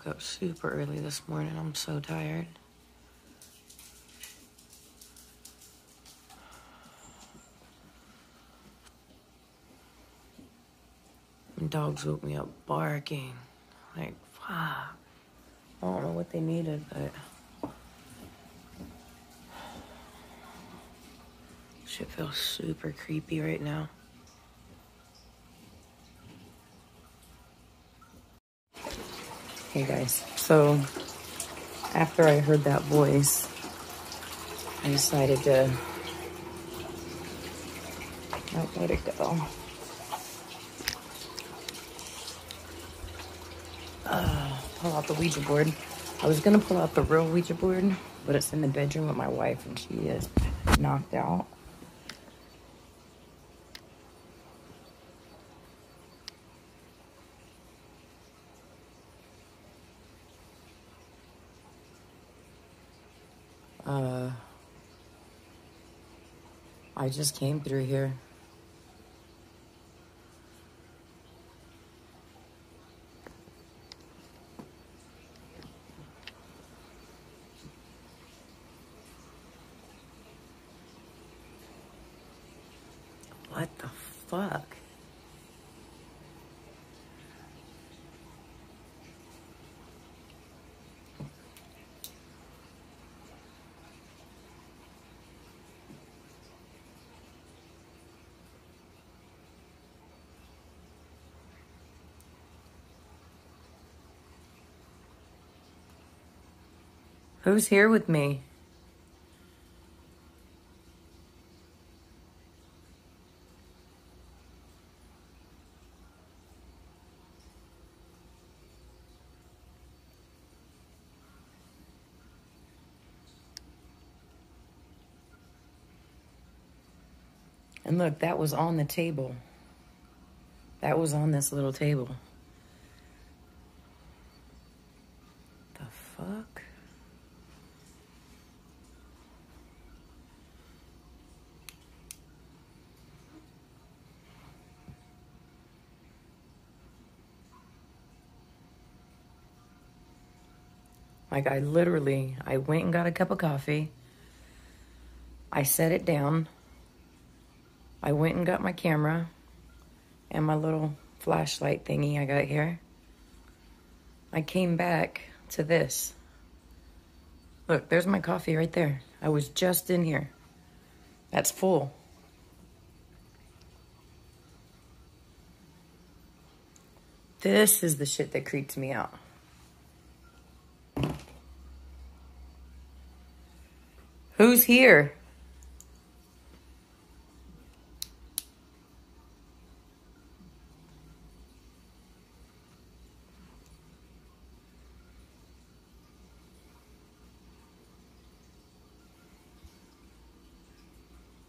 woke up super early this morning. I'm so tired. dogs woke me up barking. Like, fuck. I don't know what they needed, but. Shit feels super creepy right now. Hey guys, so after I heard that voice, I decided to. Oh, it go? uh, pull out the Ouija board. I was gonna pull out the real Ouija board, but it's in the bedroom with my wife and she is knocked out. Uh, I just came through here. What the fuck? Who's here with me? And look, that was on the table. That was on this little table. The fuck? Like I literally, I went and got a cup of coffee. I set it down. I went and got my camera and my little flashlight thingy I got here. I came back to this. Look, there's my coffee right there. I was just in here. That's full. This is the shit that creeps me out. Who's here?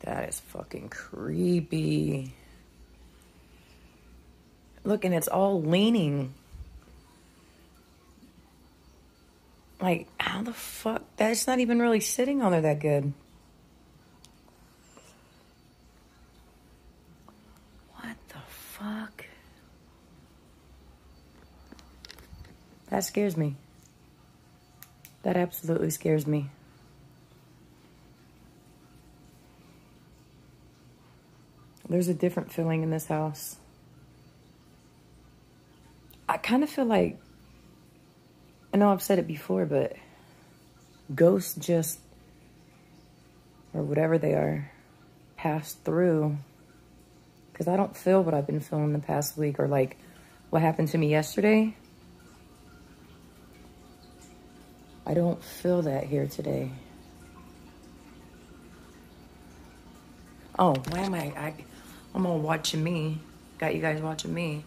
That is fucking creepy. Look, and it's all leaning. Like, how the fuck? That's not even really sitting on there that good. What the fuck? That scares me. That absolutely scares me. There's a different feeling in this house. I kind of feel like, I know I've said it before, but ghosts just, or whatever they are, pass through. Because I don't feel what I've been feeling the past week or like what happened to me yesterday. I don't feel that here today. Oh, why am I? I I'm all watching me. Got you guys watching me.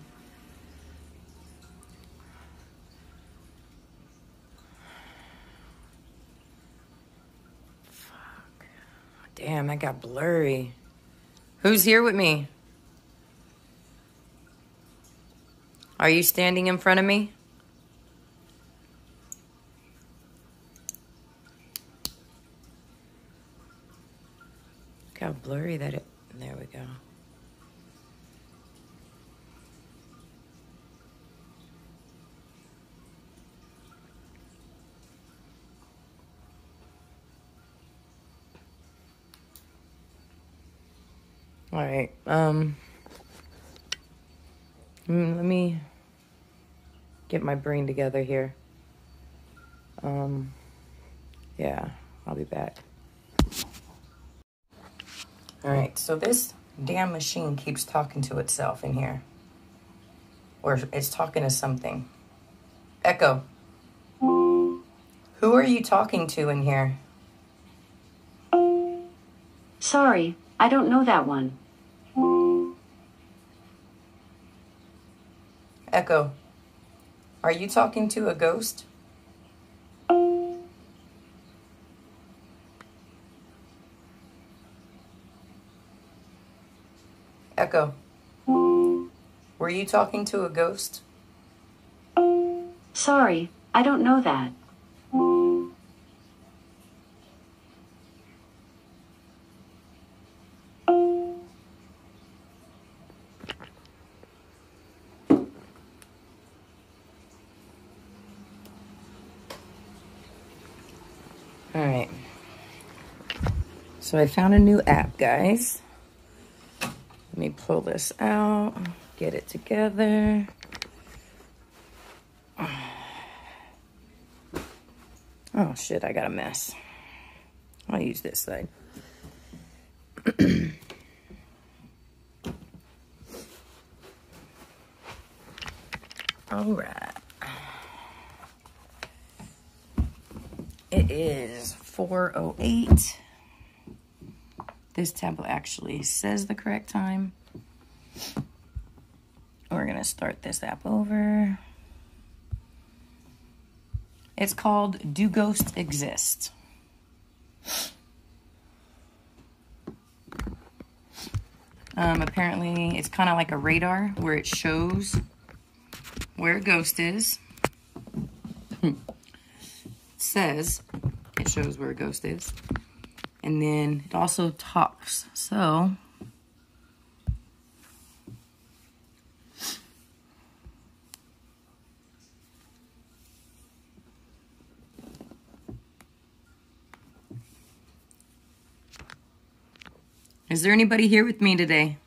Damn, that got blurry. Who's here with me? Are you standing in front of me? Look how blurry that it All right. Um. mm, Let me get my brain together here. Um. Yeah, I'll be back. All right. So this damn machine keeps talking to itself in here, or it's talking to something. Echo. Who are you talking to in here? Sorry, I don't know that one. Echo. Are you talking to a ghost? Echo. Were you talking to a ghost? Sorry, I don't know that. So I found a new app, guys. Let me pull this out, get it together. Oh shit, I got a mess. I'll use this side. All right. It is 408. This tablet actually says the correct time. We're going to start this app over. It's called Do Ghosts Exist? Um, apparently, it's kind of like a radar where it shows where a ghost is. Says it shows where a ghost is. And then it also talks. So, is there anybody here with me today?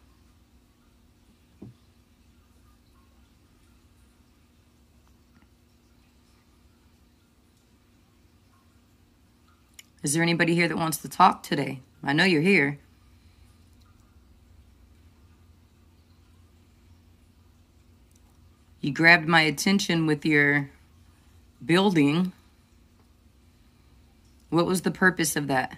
Is there anybody here that wants to talk today? I know you're here. You grabbed my attention with your building. What was the purpose of that?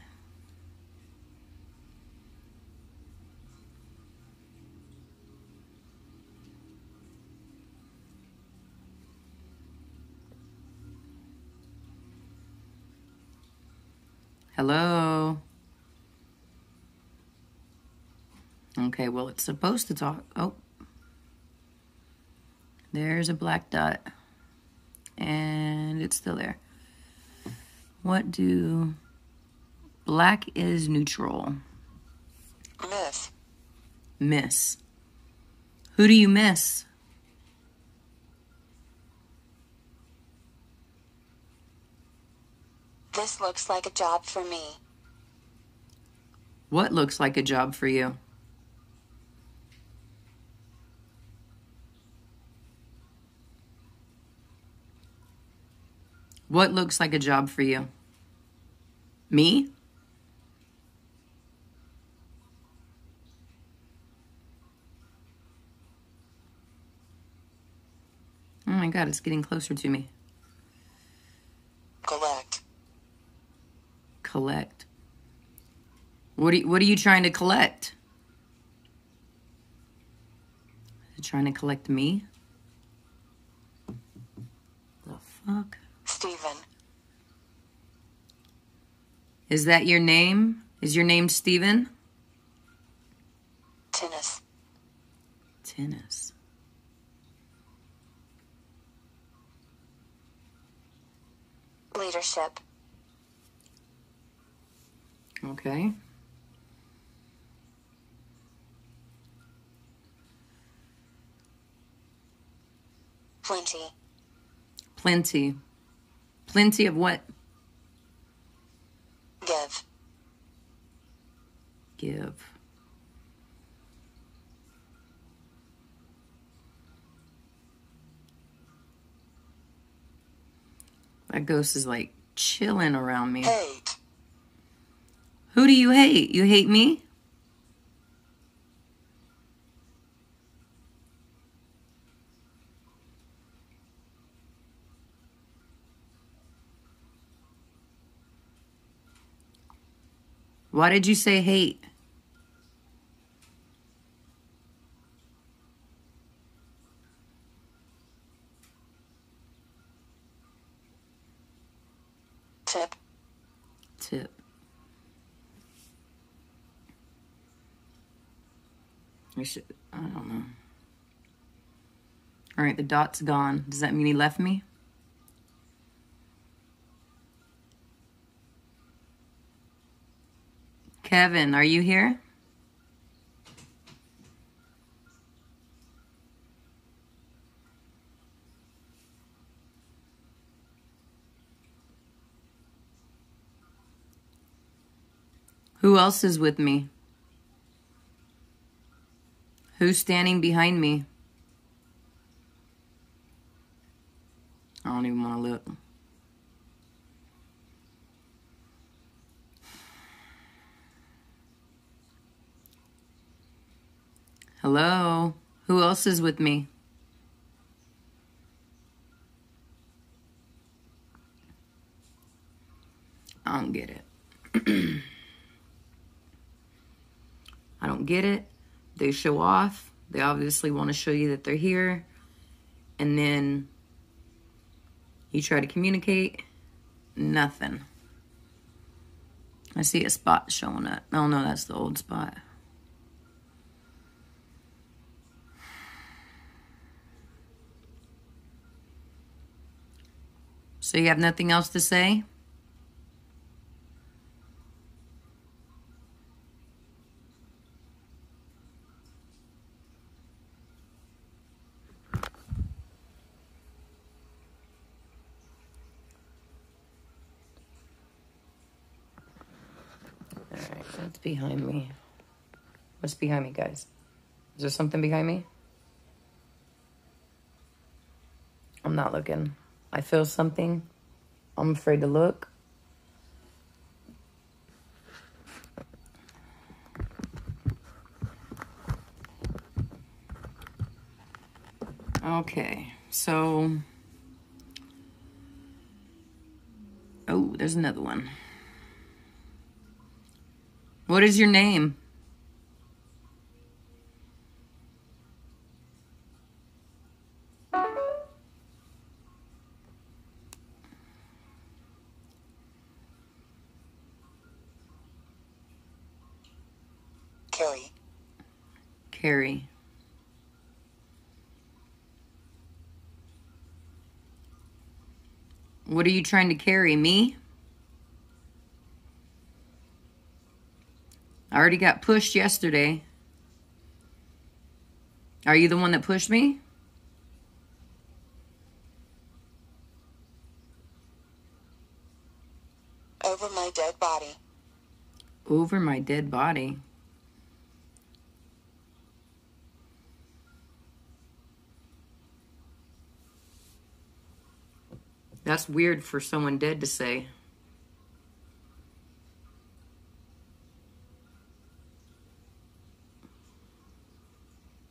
Hello? Okay, well, it's supposed to talk. Oh. There's a black dot. And it's still there. What do... Black is neutral. Miss. Miss. Who do you miss? This looks like a job for me. What looks like a job for you? What looks like a job for you? Me? Oh my god, it's getting closer to me. Collect. Collect. What are you, what are you trying to collect? Trying to collect me? The fuck? Stephen. Is that your name? Is your name Steven? Tennis. Tennis. Leadership. Okay. Plenty. Plenty. Plenty of what? Give. Give. That ghost is like chilling around me. Hate. Who do you hate? You hate me? Why did you say hate? I should, I don't know. All right, the dot's gone. Does that mean he left me? Kevin, are you here? Who else is with me? Who's standing behind me? I don't even want to look. Hello? Who else is with me? I don't get it. I don't get it. They show off. They obviously want to show you that they're here. And then you try to communicate. Nothing. I see a spot showing up. Oh no, that's the old spot. So you have nothing else to say? Alright, what's behind me? What's behind me, guys? Is there something behind me? I'm not looking. I feel something. I'm afraid to look. Okay, so. Oh, there's another one. What is your name? Carrie. Carrie. What are you trying to carry? Me? I already got pushed yesterday. Are you the one that pushed me? Over my dead body. Over my dead body. That's weird for someone dead to say.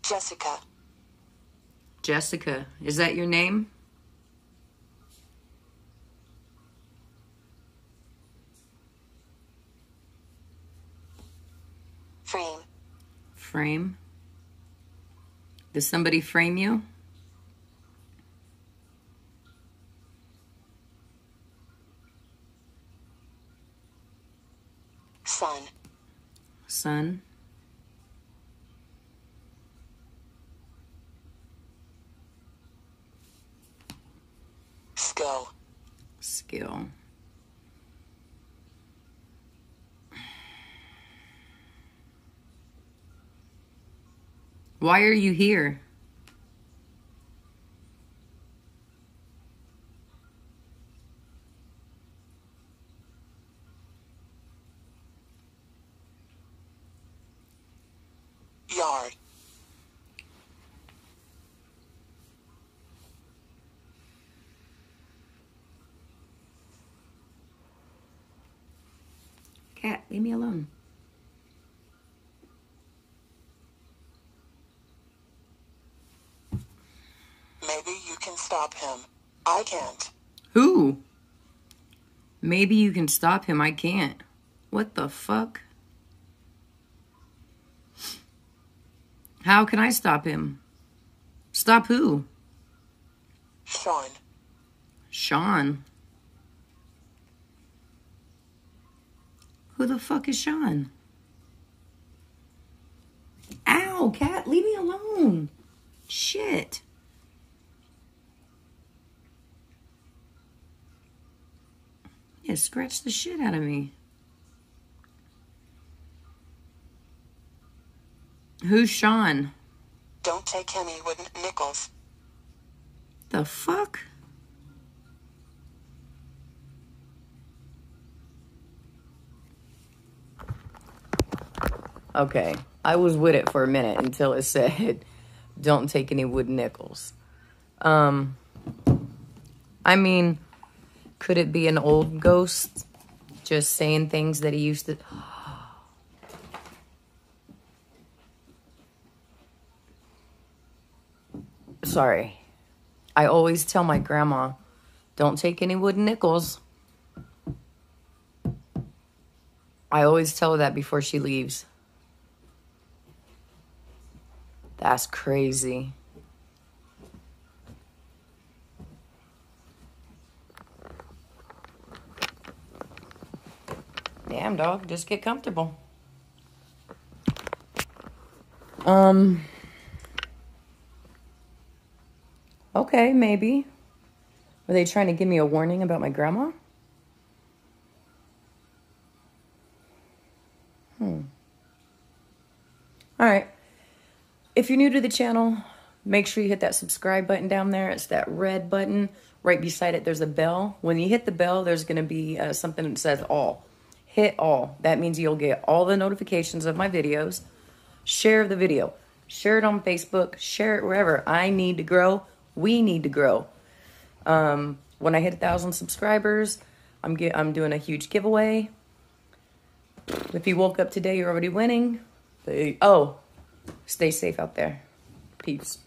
Jessica. Jessica, is that your name? Frame. Frame. Does somebody frame you? Son. Son. skill. Why are you here? Yard. Cat, leave me alone. Maybe you can stop him. I can't. Who? Maybe you can stop him. I can't. What the fuck? How can I stop him? Stop who? Sean, Sean. Who the fuck is Sean? Ow, cat, leave me alone. Shit. Yeah, scratch the shit out of me. Who's Sean? don't take any wooden nickels. The fuck? Okay, I was with it for a minute until it said, "Don't take any wooden nickels." Um, I mean, could it be an old ghost just saying things that he used to? Sorry. I always tell my grandma, don't take any wooden nickels. I always tell her that before she leaves. That's crazy. Damn, dog, just get comfortable. Um, okay, maybe. Were they trying to give me a warning about my grandma? Hmm. All right. If you're new to the channel, make sure you hit that subscribe button down there. It's that red button. Right beside it, there's a bell. When you hit the bell, there's going to be uh, something that says all. Hit all. That means you'll get all the notifications of my videos. Share the video. Share it on Facebook. Share it wherever. I need to grow. We need to grow. Um, when I hit a thousand subscribers, I'm get, I'm doing a huge giveaway. If you woke up today, you're already winning. Oh, stay safe out there. Peace.